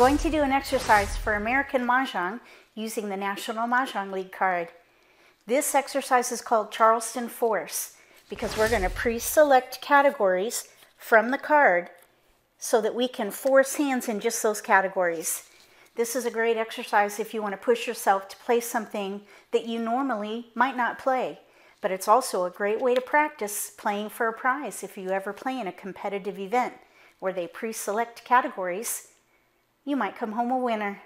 going to do an exercise for American Mahjong using the National Mahjong League card. This exercise is called Charleston Force because we're going to pre-select categories from the card so that we can force hands in just those categories. This is a great exercise if you want to push yourself to play something that you normally might not play. But it's also a great way to practice playing for a prize if you ever play in a competitive event where they pre-select categories. You might come home a winner.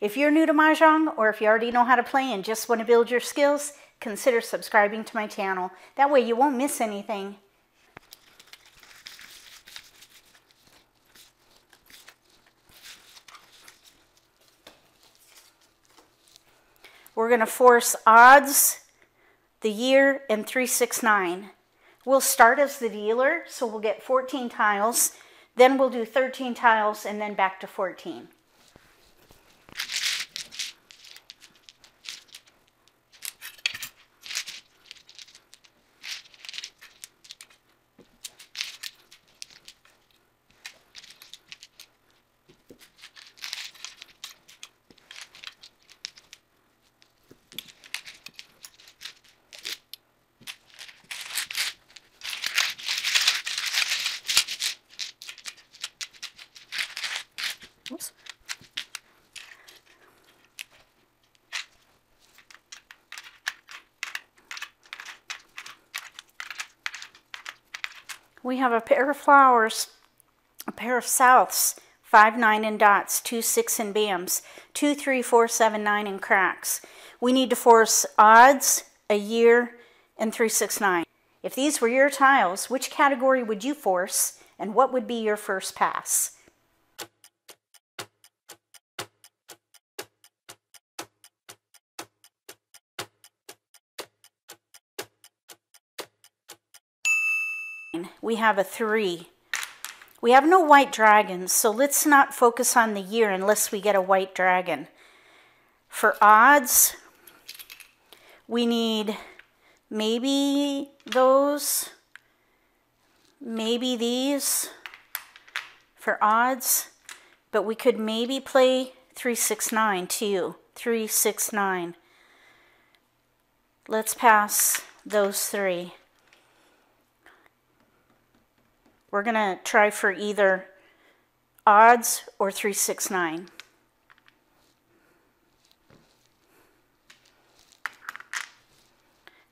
If you're new to Mahjong or if you already know how to play and just want to build your skills, consider subscribing to my channel. That way you won't miss anything. We're going to force odds, the year, and 369. We'll start as the dealer, so we'll get 14 tiles. Then we'll do 13 tiles and then back to 14. Oops. We have a pair of flowers, a pair of souths, 5, 9 in dots, 2, 6 in bams, 2, 3, 4, 7, 9 in cracks. We need to force odds, a year, and 3, 6, 9. If these were your tiles, which category would you force, and what would be your first pass? We have a 3. We have no white dragons, so let's not focus on the year unless we get a white dragon. For odds, we need maybe those, maybe these for odds, but we could maybe play 369 too. 369. Let's pass those three. We're going to try for either odds or 369.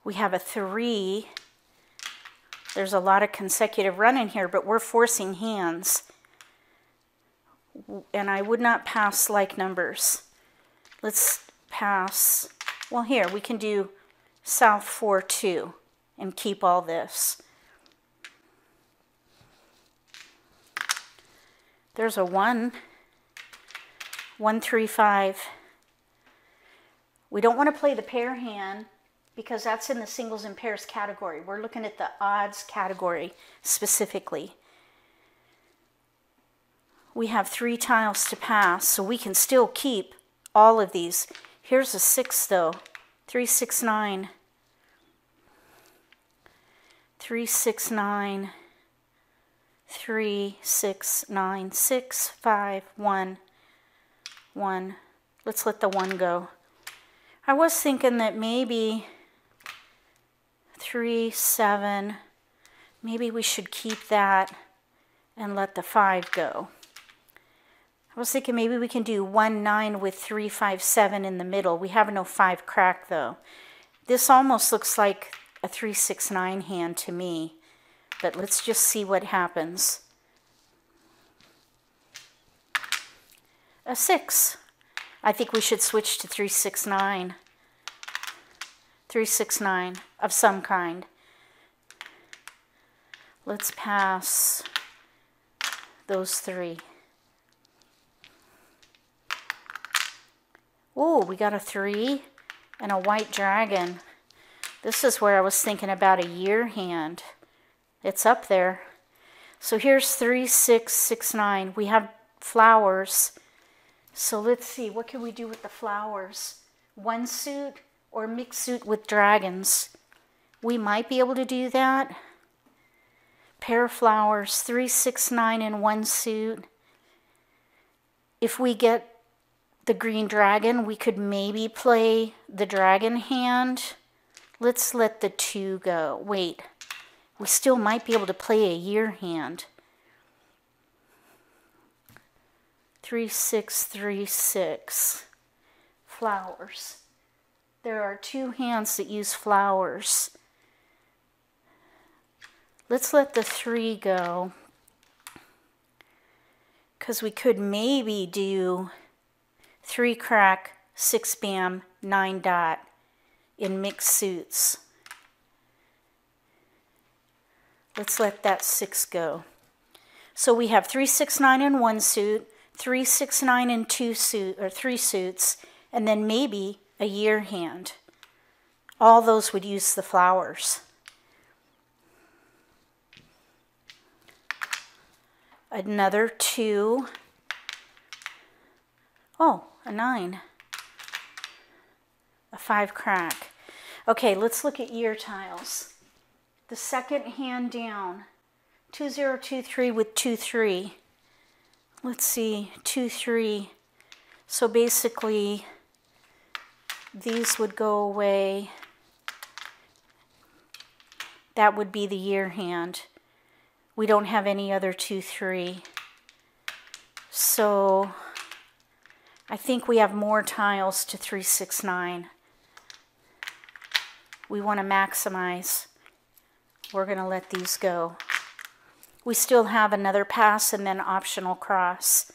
We have a 3. There's a lot of consecutive run in here, but we're forcing hands. And I would not pass like numbers. Let's pass, well here, we can do South 4, 2 and keep all this. There's a 1, 1, 3, 5. We don't want to play the pair hand because that's in the singles and pairs category. We're looking at the odds category specifically. We have three tiles to pass, so we can still keep all of these. Here's a 6 though, 3, 6, 9. 3, 6, 9 three, six, nine, six, five, one, one. Let's let the one go. I was thinking that maybe three, seven, maybe we should keep that and let the five go. I was thinking maybe we can do one, nine with three, five, seven in the middle. We have no five crack though. This almost looks like a three, six, nine hand to me but let's just see what happens. A 6. I think we should switch to 369. 369 of some kind. Let's pass those three. Oh, we got a 3 and a white dragon. This is where I was thinking about a year hand. It's up there. So here's 3669. We have flowers. So let's see, what can we do with the flowers? One suit, or mixed suit with dragons. We might be able to do that. Pair of flowers, three, six, nine in one suit. If we get the green dragon, we could maybe play the dragon hand. Let's let the two go. Wait, we still might be able to play a year hand. Three, six, three, six. Flowers. There are two hands that use flowers. Let's let the three go. Because we could maybe do three crack, six bam, nine dot in mixed suits. Let's let that six go. So we have three, six, nine in one suit, three, six, nine in two suit or three suits, and then maybe a year hand. All those would use the flowers. Another two. Oh, a nine. A five crack. Okay, let's look at year tiles. The second hand down, 2023 with 2, 3. Let's see, 2, 3. So basically, these would go away. That would be the year hand. We don't have any other 2, 3. So I think we have more tiles to 369. We want to maximize. We're going to let these go. We still have another pass and then optional cross.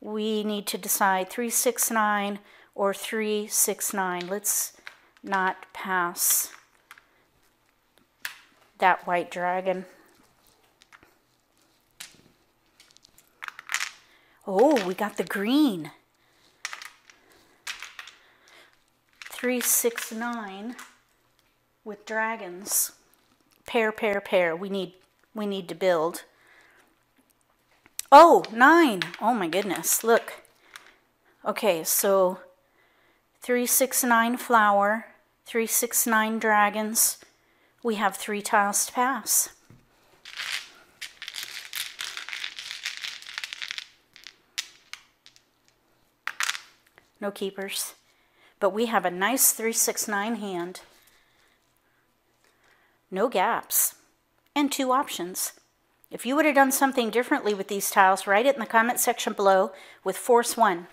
We need to decide 369 or 369. Let's not pass that white dragon. Oh, we got the green. 369 with dragons. Pair, pair, pair. We need we need to build. Oh, nine. Oh my goodness. Look. Okay, so 369 flower, 369 dragons. We have three tiles to pass. No keepers. But we have a nice 369 hand. No gaps. And two options. If you would have done something differently with these tiles, write it in the comment section below with force 1.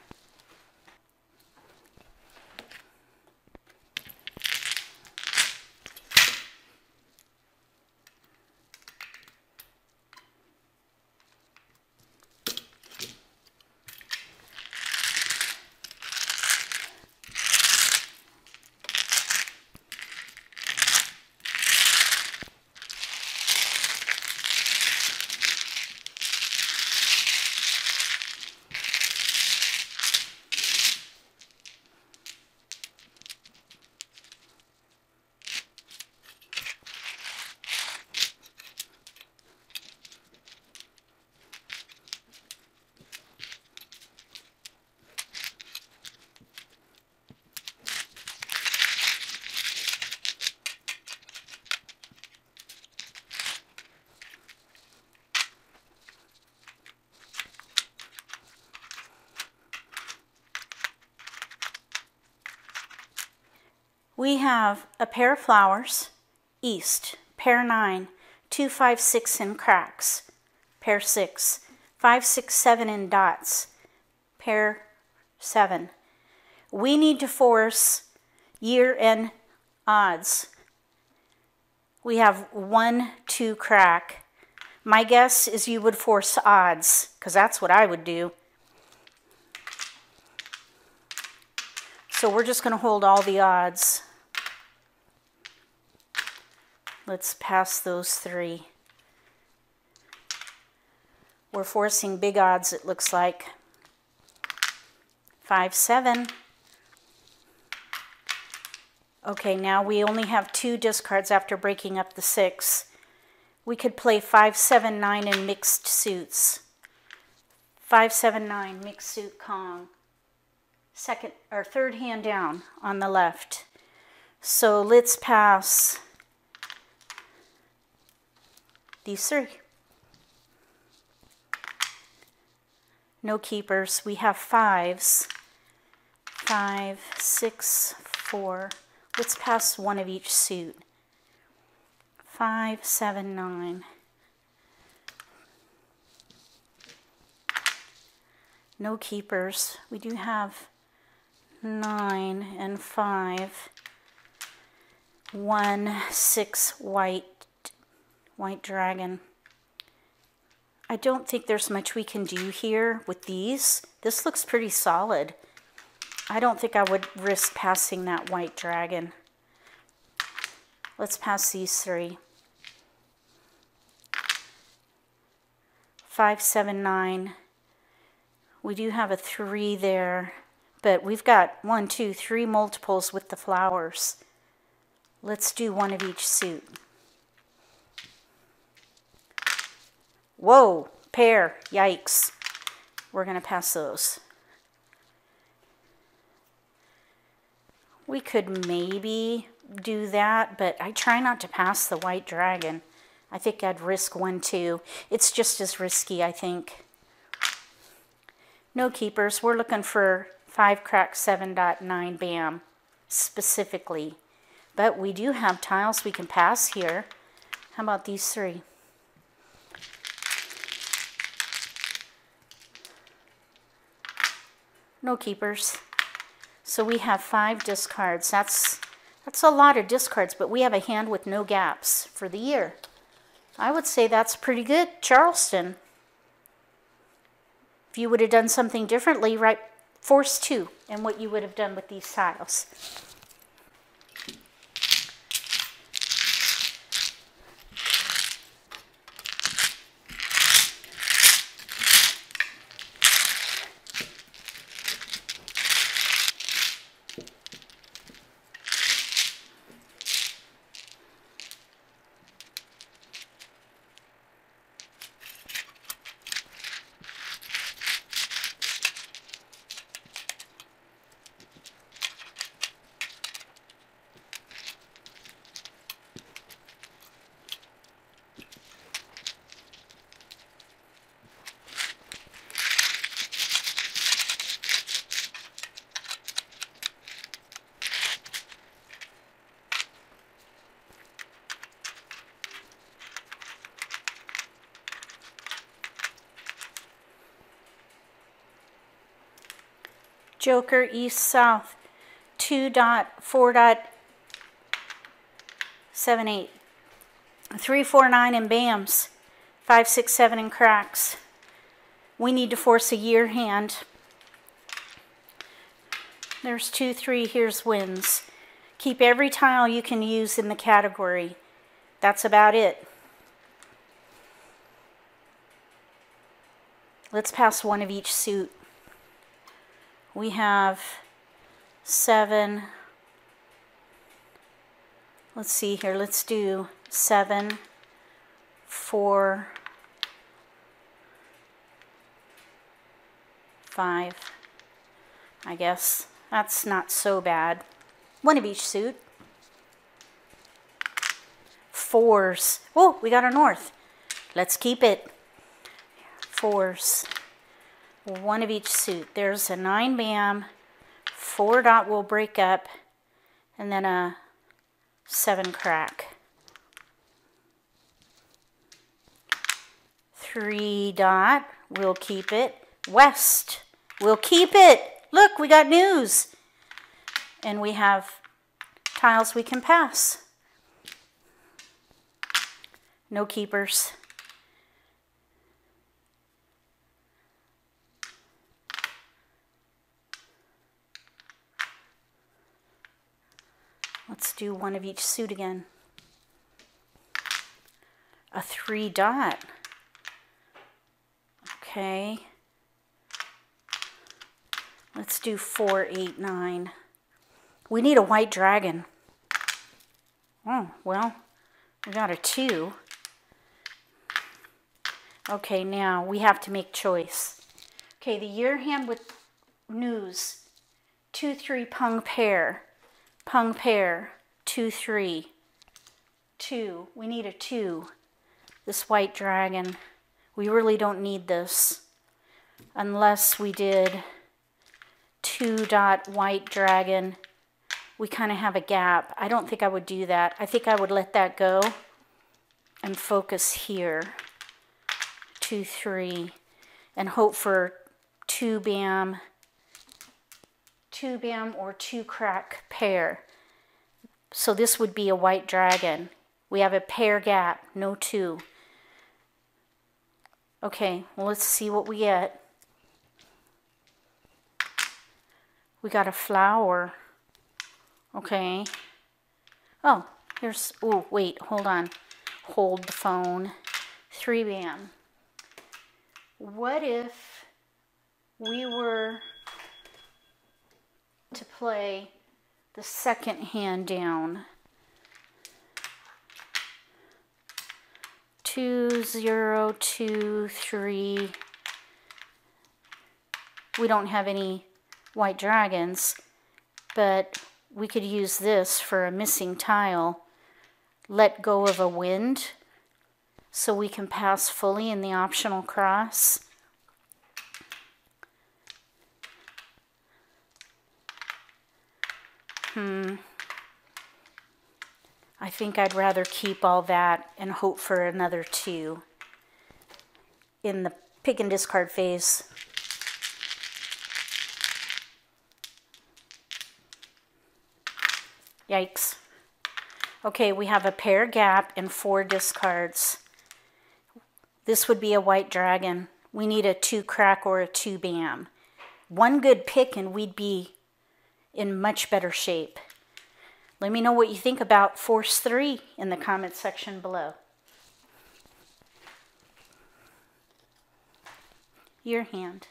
We have a pair of flowers, east, pair 9, 2, 5, 6 in cracks, pair 6, 5, 6, 7 in dots, pair 7. We need to force year and odds. We have 1, 2 crack. My guess is you would force odds, because that's what I would do. So we're just going to hold all the odds. Let's pass those three. We're forcing big odds, it looks like. 5, 7. Okay, now we only have two discards after breaking up the 6. We could play 5, 7, 9 in mixed suits. 5, 7, 9, mixed suit Kong. second or third hand down on the left. So let's pass these three. No keepers. We have fives. Five, six, four. Let's pass one of each suit. Five, seven, nine. No keepers. We do have nine and five. One, six, white, white dragon. I don't think there's much we can do here with these. This looks pretty solid. I don't think I would risk passing that white dragon. Let's pass these three. Five, seven, nine. We do have a three there, but we've got one, two, three multiples with the flowers. Let's do one of each suit. Whoa, pair, yikes. We're going to pass those. We could maybe do that, but I try not to pass the white dragon. I think I'd risk one too. It's just as risky, I think. No keepers. We're looking for 5 crack 7.9 BAM specifically. But we do have tiles we can pass here. How about these three? No keepers. So we have five discards. That's, that's a lot of discards, but we have a hand with no gaps for the year. I would say that's pretty good, Charleston. If you would have done something differently, write, force two and what you would have done with these tiles. Joker east south 2 dot 4 dot 7 8 3 4 9 in BAMs 5 6 7 in cracks. We need to force a year hand. There's 2 3 here's winds. Keep every tile you can use in the category. That's about it. Let's pass one of each suit we have seven. Let's see here. Let's do seven, four, five. I guess that's not so bad. One of each suit. Fours. Oh, we got our north. Let's keep it. Fours one of each suit. There's a 9 BAM, 4 dot will break up, and then a 7 crack. 3 dot, we'll keep it. West, we'll keep it. Look, we got news. And we have tiles we can pass. No keepers. Let's do one of each suit again. A three dot. Okay. Let's do four, eight, nine. We need a white dragon. Oh, well, we got a two. Okay, now we have to make choice. Okay, the year hand with news two, three, pung pair, pung pair, two, three, two. We need a two. This white dragon, we really don't need this unless we did two dot white dragon. We kind of have a gap. I don't think I would do that. I think I would let that go and focus here. Two, three, and hope for two bam, two or two crack pair. So this would be a white dragon. We have a pair gap, no two. Okay, well, let's see what we get. We got a flower. Okay. Oh, here's, oh, wait, hold on. Hold the phone. Three bam. What if we were to play the second hand down? two, zero, two, three. We don't have any white dragons, but we could use this for a missing tile. Let go of a wind so we can pass fully in the optional cross. Hmm. I think I'd rather keep all that and hope for another two in the pick and discard phase. Yikes. Okay, we have a pair gap and four discards. This would be a white dragon. We need a two crack or a two bam. One good pick and we'd be in much better shape. Let me know what you think about Force 3 in the comments section below. Your hand.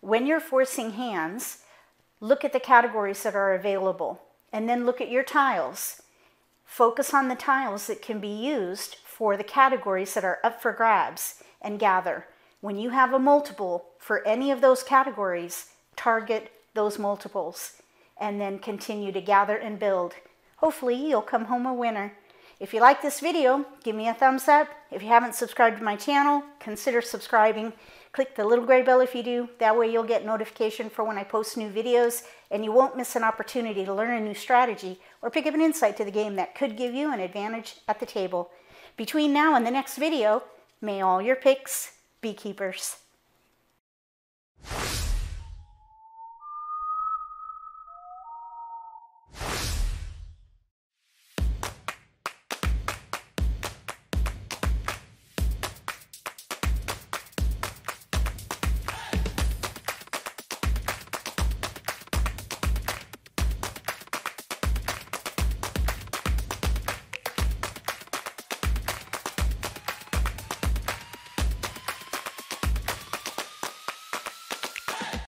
When you're forcing hands, look at the categories that are available and then look at your tiles. Focus on the tiles that can be used for the categories that are up for grabs and gather. When you have a multiple for any of those categories, target those multiples and then continue to gather and build. Hopefully you'll come home a winner. If you like this video, give me a thumbs up. If you haven't subscribed to my channel, consider subscribing. Click the little gray bell if you do. That way you'll get notification for when I post new videos and you won't miss an opportunity to learn a new strategy or pick up an insight to the game that could give you an advantage at the table. Between now and the next video, may all your picks be keepers.